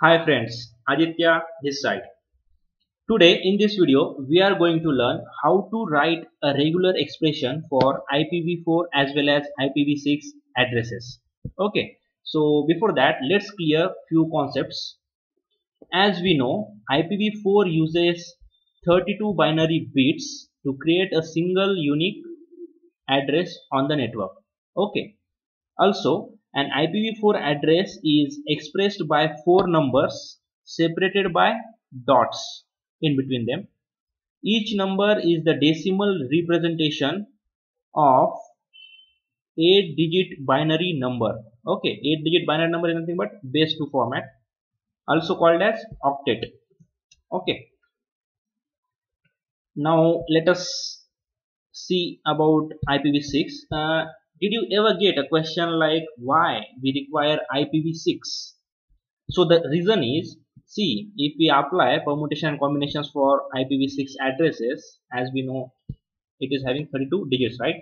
Hi friends, Aditya this side. Today in this video we are going to learn how to write a regular expression for IPv4 as well as IPv6 addresses. Okay, so before that let's clear few concepts. As we know IPv4 uses 32 binary bits to create a single unique address on the network. Okay, also an IPv4 address is expressed by four numbers separated by dots in between them. Each number is the decimal representation of 8 digit binary number. Okay, 8 digit binary number is nothing but base 2 format also called as octet. Okay. Now let us see about IPv6. Uh, did you ever get a question like why we require IPv6? So the reason is see if we apply permutation and combinations for IPv6 addresses as we know it is having 32 digits right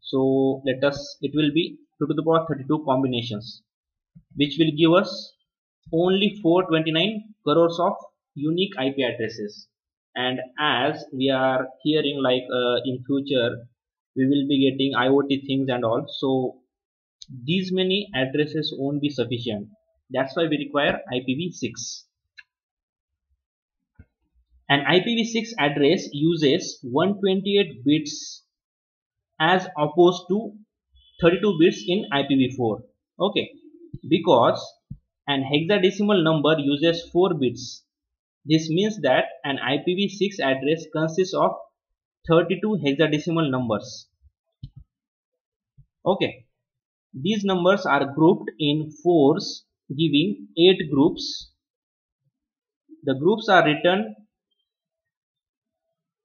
so let us it will be 2 to the power 32 combinations which will give us only 429 crores of unique IP addresses and as we are hearing like uh, in future we will be getting IoT things and all. So these many addresses won't be sufficient. That's why we require IPv6 an IPv6 address uses 128 bits as opposed to 32 bits in IPv4 okay. Because an hexadecimal number uses 4 bits. This means that an IPv6 address consists of 32 hexadecimal numbers. Okay. These numbers are grouped in fours giving 8 groups. The groups are written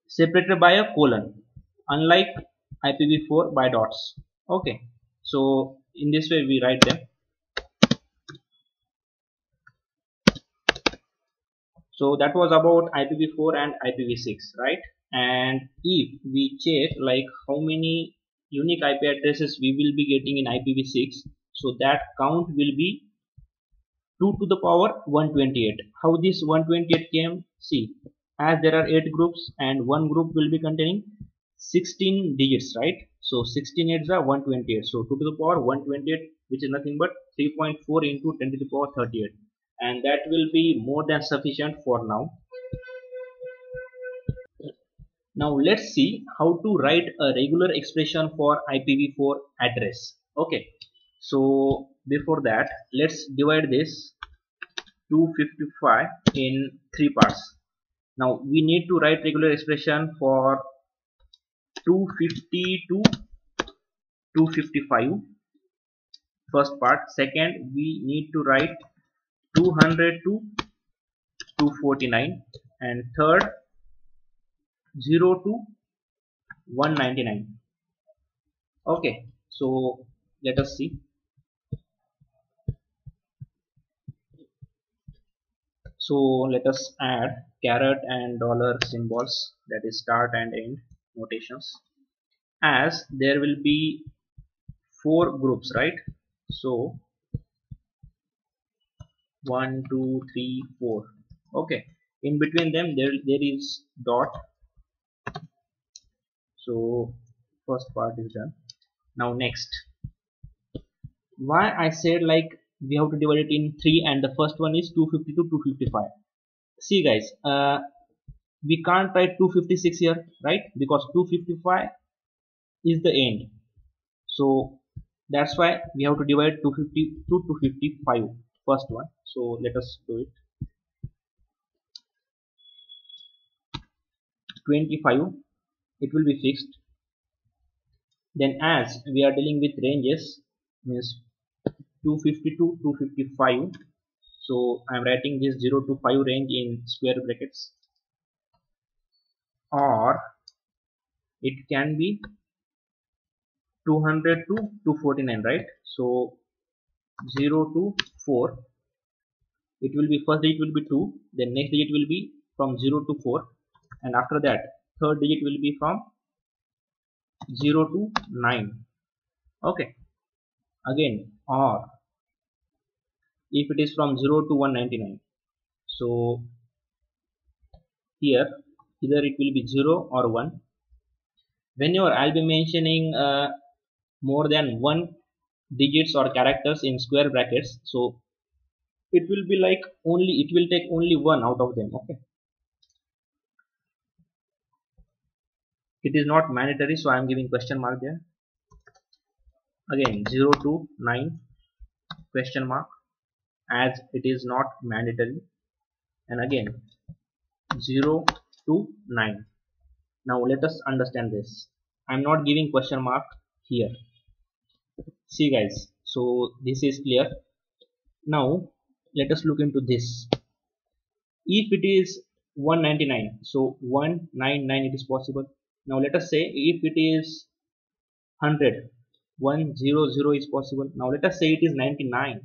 separated by a colon unlike IPv4 by dots. Okay. So in this way we write them. So that was about IPv4 and IPv6 right and if we check like how many unique IP addresses we will be getting in IPv6 so that count will be 2 to the power 128 how this 128 came? See as there are 8 groups and one group will be containing 16 digits right? So 16 8s are 128 so 2 to the power 128 which is nothing but 3.4 into 10 to the power 38 and that will be more than sufficient for now now let's see how to write a regular expression for IPv4 address. Okay. So before that, let's divide this 255 in three parts. Now we need to write regular expression for 250 to 255 first part second we need to write 200 to 249 and third 0 to 199 okay so let us see. So let us add caret and dollar symbols that is start and end notations. As there will be four groups right? So one two three four. Okay in between them there there is dot so first part is done. Now next. Why I said like we have to divide it in three and the first one is 250 to 255 see guys uh, we can't write 256 here right? Because 255 is the end. So that's why we have to divide 250 to 255 first one. So let us do it. 25 it will be fixed. Then as we are dealing with ranges means 250 to 255 so I am writing this 0 to 5 range in square brackets. Or it can be 200 to 249 right? So 0 to 4 it will be first digit will be 2 then next digit will be from 0 to 4 and after that third digit will be from 0 to 9 okay. Again or if it is from 0 to 199 so here either it will be 0 or 1 whenever I'll be mentioning uh, more than one digits or characters in square brackets so it will be like only it will take only one out of them okay it is not mandatory so I am giving question mark there. Again 0 to 9 question mark as it is not mandatory. And again 0 to 9 now let us understand this. I'm not giving question mark here. See guys so this is clear. Now let us look into this. If it is 199 so 199 it is possible now let us say if it is 100 100 is possible. Now let us say it is 99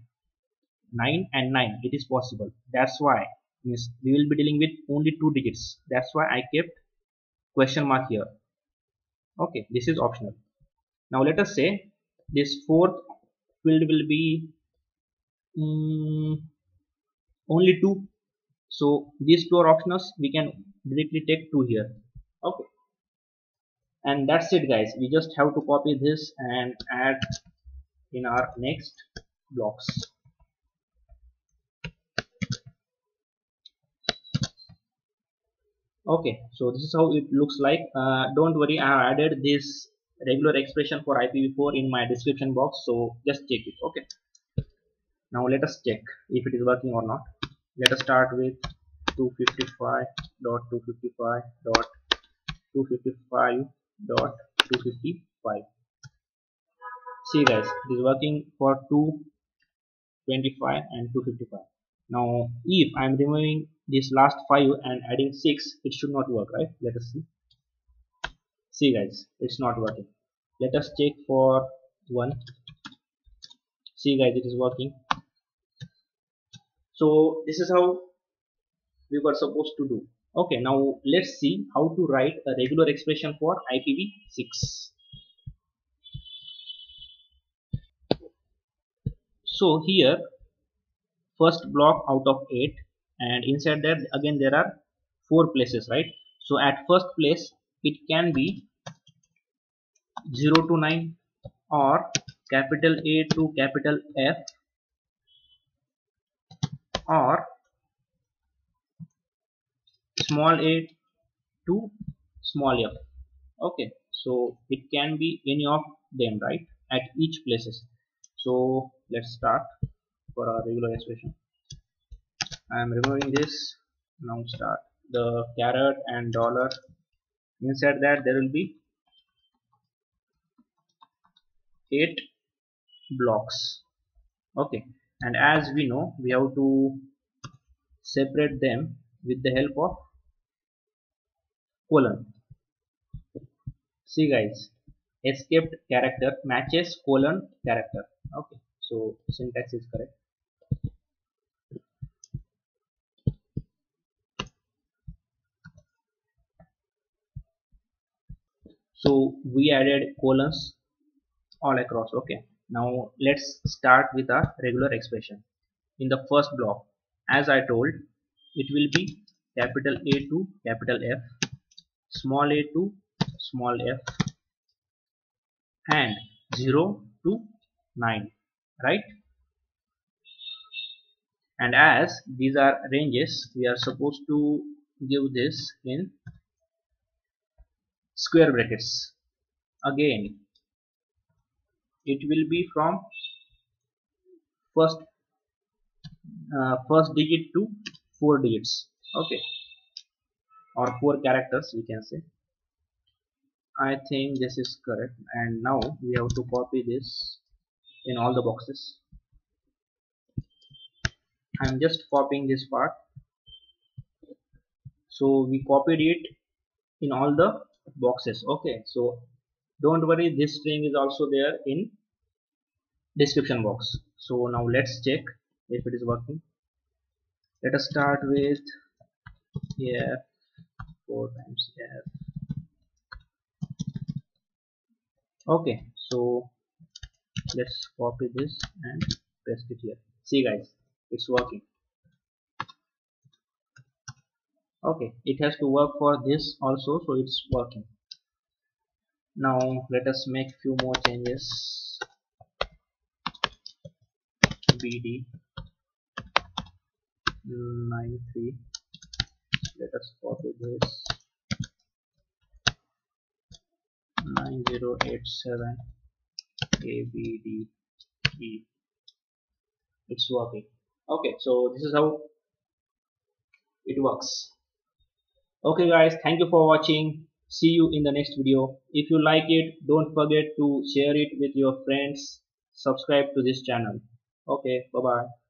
9 and 9 it is possible. That's why means we will be dealing with only two digits. That's why I kept question mark here. Okay this is optional. Now let us say this fourth field will be um, only two. So these two are optionals. We can directly take two here. Okay and that's it guys. We just have to copy this and add in our next blocks. Okay so this is how it looks like. Uh, don't worry I added this regular expression for IPv4 in my description box so just check it okay? Now let us check if it is working or not. Let us start with 255.255.255.255 see guys it is working for 225 and 255 now if I am removing this last 5 and adding 6 it should not work right? Let us see. See guys it's not working. Let us check for 1 see guys it is working. So this is how we were supposed to do okay now let's see how to write a regular expression for IPv6 so here first block out of 8 and inside that again there are four places right? So at first place it can be 0 to 9 or capital A to capital F or small a to small f. Okay so it can be any of them right at each places. So let's start for our regular expression I am removing this. Now start. The caret and dollar. Inside that there will be eight blocks. Okay and as we know we have to separate them with the help of colon. See guys escaped character matches colon character. Okay so syntax is correct. So we added colons all across. Okay now let's start with a regular expression. In the first block as I told it will be capital A to capital F small a to small f and 0 to 9 right? And as these are ranges we are supposed to give this in square brackets. Again it will be from first uh, first digit to four digits okay or four characters we can say. I think this is correct. And now we have to copy this in all the boxes. I'm just copying this part. So we copied it in all the boxes. Okay so don't worry this string is also there in description box. So now let's check if it is working. Let us start with f 4 times f okay so let's copy this and paste it here. See guys it's working. Okay it has to work for this also so it's working. Now let us make few more changes. Bd 93 let us copy this. 9087 abde it's working. Okay so this is how it works. Okay guys thank you for watching. See you in the next video. If you like it don't forget to share it with your friends. Subscribe to this channel. Okay bye bye